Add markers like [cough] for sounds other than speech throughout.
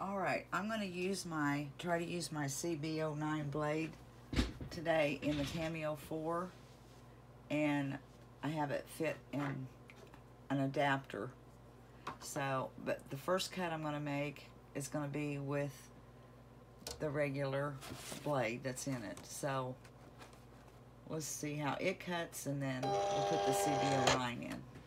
All right, I'm gonna use my, try to use my CB09 blade today in the Cameo 4. And I have it fit in an adapter. So, but the first cut I'm gonna make is gonna be with the regular blade that's in it. So, let's see how it cuts and then we'll put the CB09 in.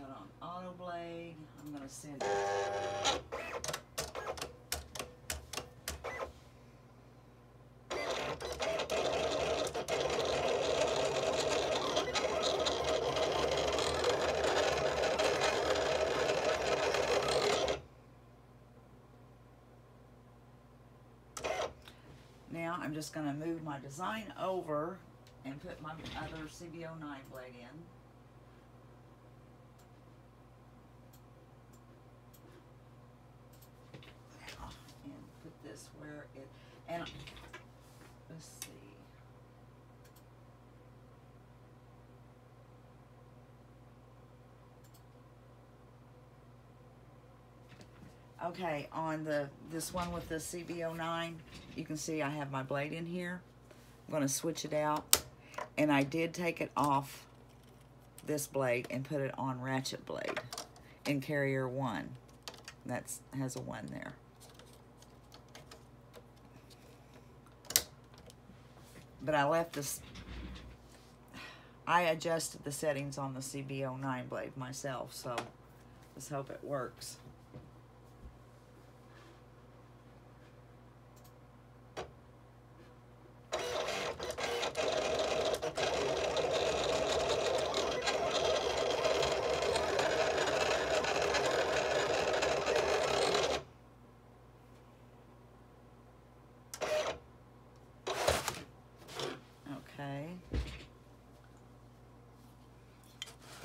Got on auto blade. I'm gonna send it. Now I'm just gonna move my design over and put my other CB09 blade in. this where it, and let's see. Okay, on the this one with the CB09, you can see I have my blade in here. I'm going to switch it out. And I did take it off this blade and put it on ratchet blade in carrier 1. That's has a 1 there. But I left this, I adjusted the settings on the CB09 blade myself, so let's hope it works.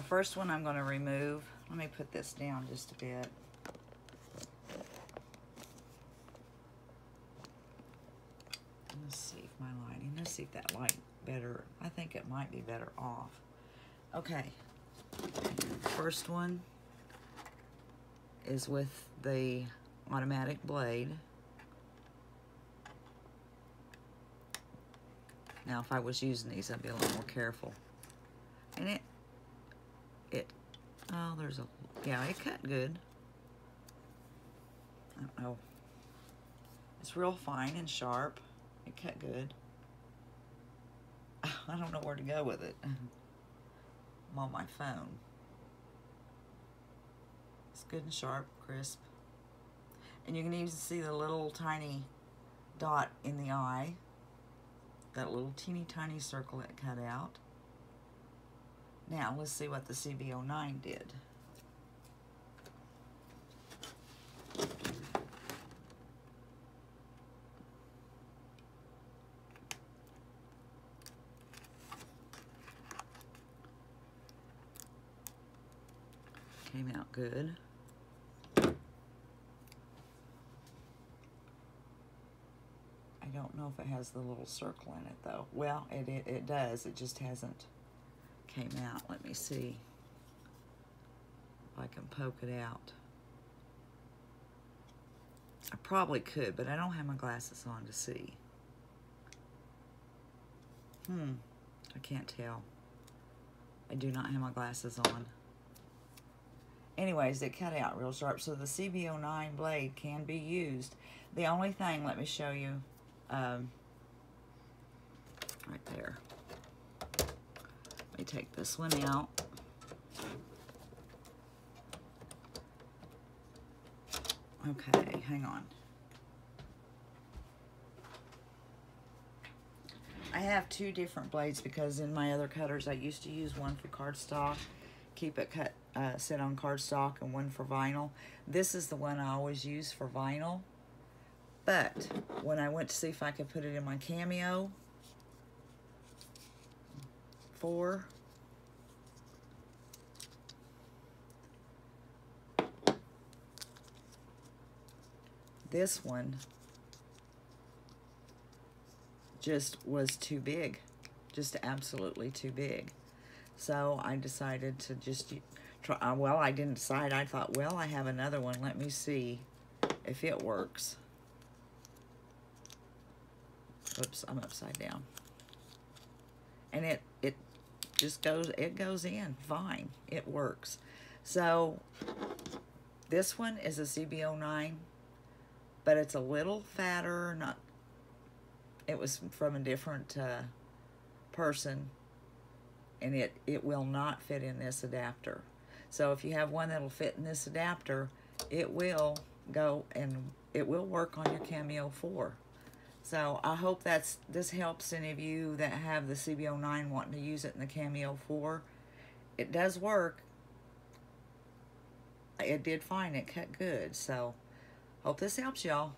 First one I'm going to remove. Let me put this down just a bit. Let's see if my lighting, let's see if that light better, I think it might be better off. Okay, first one is with the automatic blade. Now, if I was using these, I'd be a little more careful. And it it, oh, there's a, yeah, it cut good. I don't know. It's real fine and sharp. It cut good. [laughs] I don't know where to go with it. I'm on my phone. It's good and sharp, crisp. And you can even see the little tiny dot in the eye. That little teeny tiny circle it cut out. Now, let's see what the CB09 did. Came out good. I don't know if it has the little circle in it though. Well, it, it, it does. It just hasn't came out. Let me see if I can poke it out. I probably could, but I don't have my glasses on to see. Hmm, I can't tell. I do not have my glasses on. Anyways, it cut out real sharp. So the CB09 blade can be used. The only thing, let me show you, um, right there. Let me take this one out. Okay, hang on. I have two different blades because in my other cutters I used to use one for cardstock, keep it cut, uh, set on cardstock, and one for vinyl. This is the one I always use for vinyl. But when I went to see if I could put it in my Cameo, four. This one just was too big, just absolutely too big. So I decided to just try. uh, Well, I didn't decide. I thought, well, I have another one. Let me see if it works. Oops, I'm upside down. And it it just goes it goes in fine. It works. So this one is a CB09, but it's a little fatter. Not. It was from a different uh, person, and it it will not fit in this adapter. So if you have one that'll fit in this adapter, it will go and it will work on your Cameo 4. So I hope that's this helps any of you that have the CB09 wanting to use it in the Cameo 4. It does work. It did fine. It cut good. So hope this helps y'all.